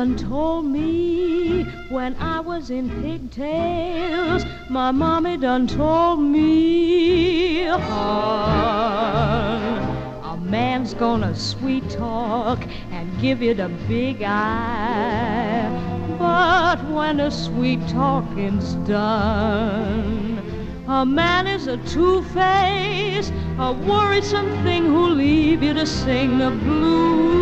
done told me when I was in pigtails. My mommy done told me, hon, a man's gonna sweet talk and give you the big eye. But when the sweet talking's done, a man is a two-face, a worrisome thing who'll leave you to sing the blues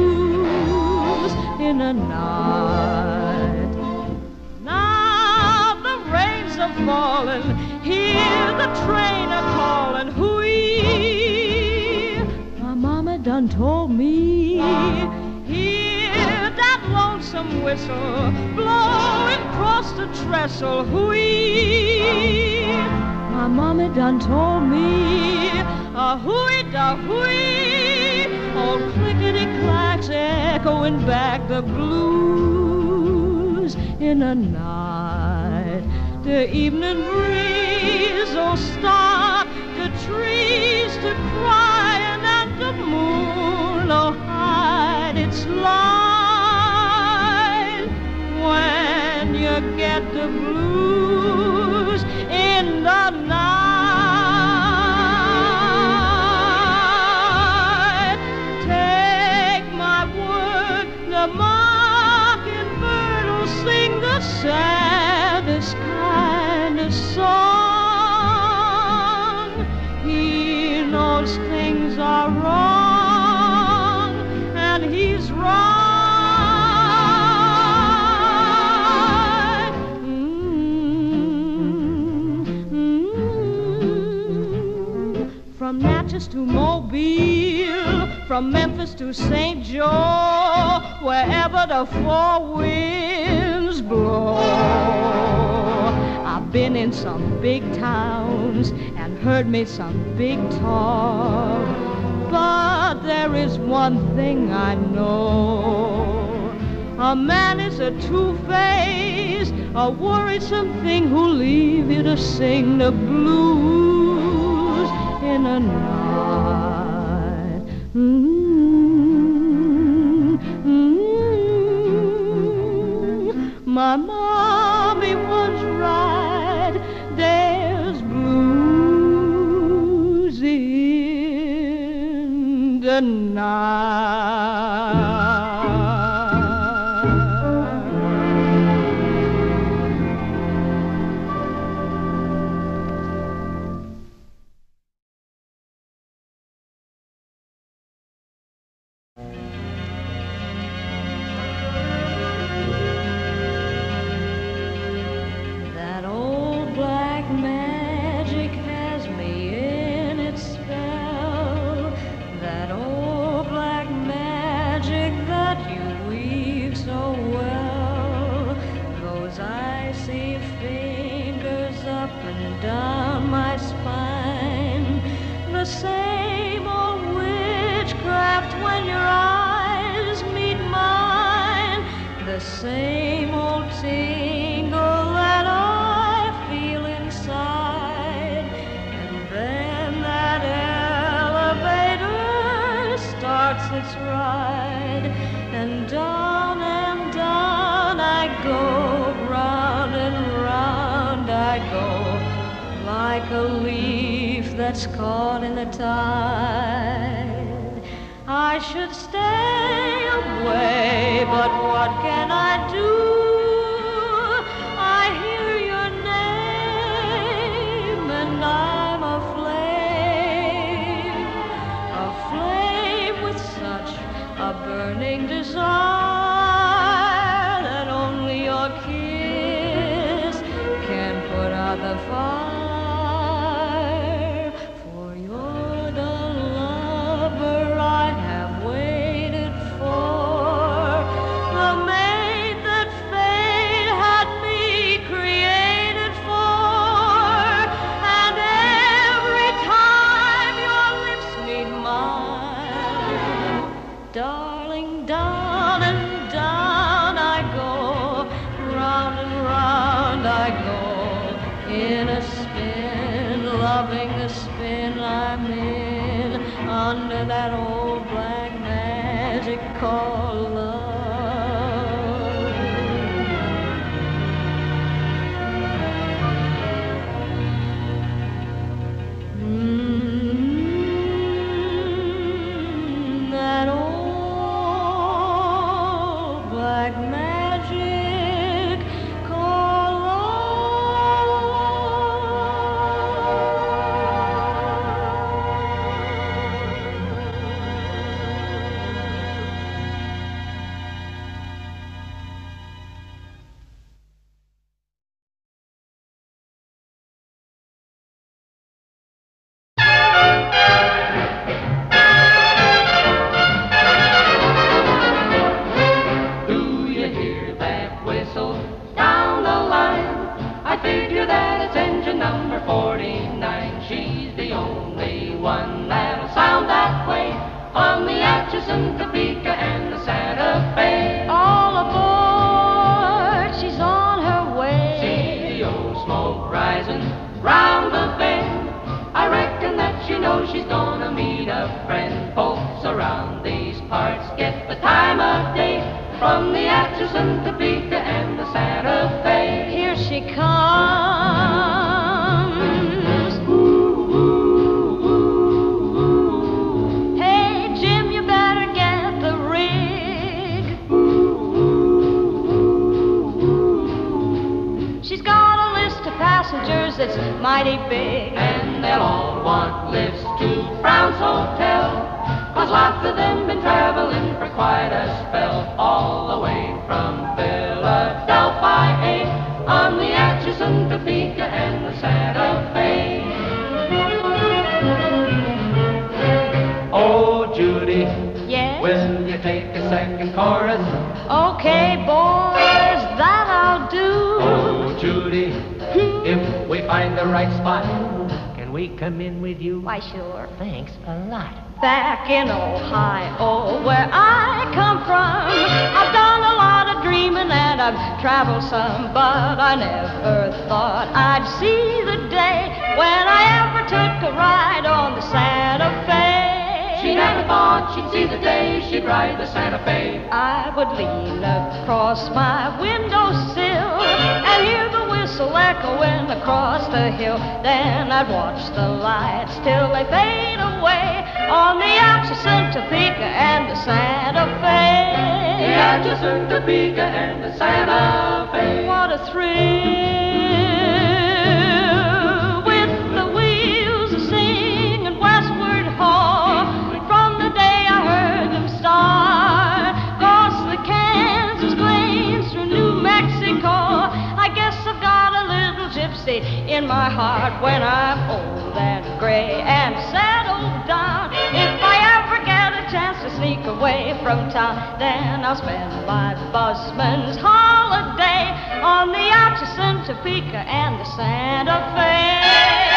in a night. Now the rains are falling, hear the train a calling, hooey. My mama done told me, hear that lonesome whistle blowing across the trestle, hooey. My mama done told me, a hooey da hooey, old clacks echoing back the blues in a night. The evening breeze oh, will start the trees to crying and the moon will hide its light when you get the blues the mockingbird will sing the saddest kind of song. He knows things are wrong, and he's right. Mm-hmm. From Natchez to Mobile, from Memphis to St. Joe, wherever the four winds blow. I've been in some big towns and heard me some big talk, but there is one thing I know. A man is a two-faced, a worrisome thing who'll leave you to sing the blues in a night. Mm, mm. My mommy was right. There's blues in the night. The same old tingle that I feel inside. And then that elevator starts its ride. And down and down I go, round and round I go, like a leaf that's caught in the tide. I should stay away, but what can spin, loving the spin I'm in, under that old black magic called love. From the Atchison, Topeka, and the Santa Fe. Here she comes. Ooh, ooh, ooh, Hey, Jim, you better get the rig. She's got a list of passengers that's mighty big. And they'll all want lifts to Brown's Hotel. Cause lots of them been traveling for quite a spell. All the way from Philadelphia on the Atchison, Topeka, and the Santa Fe. Oh, Judy, Yes? will you take a second chorus? Okay, boys, that I'll do. Oh, Judy, hmm? if we find the right spot, can we come in with you? Why, sure. Thanks a lot. Back in Ohio, where I come from, I've done a lot of dreaming and I've traveled some, but I never thought I'd see the day when I ever took a ride on the Santa Fe. She never thought she'd see the day she'd ride the Santa Fe. I would lean across my windowsill and hear the whistle echoing across the hill. Then I'd watch the lights till they fade away on the Atchison, Topeka, and the Santa Fe. The. Atchison, Topeka, and the Santa Fe. What a thrill when I'm old and gray and settled oh, down. If I ever get a chance to sneak away from town, then I'll spend my busman's holiday on the Atchison, Topeka, and the Santa Fe.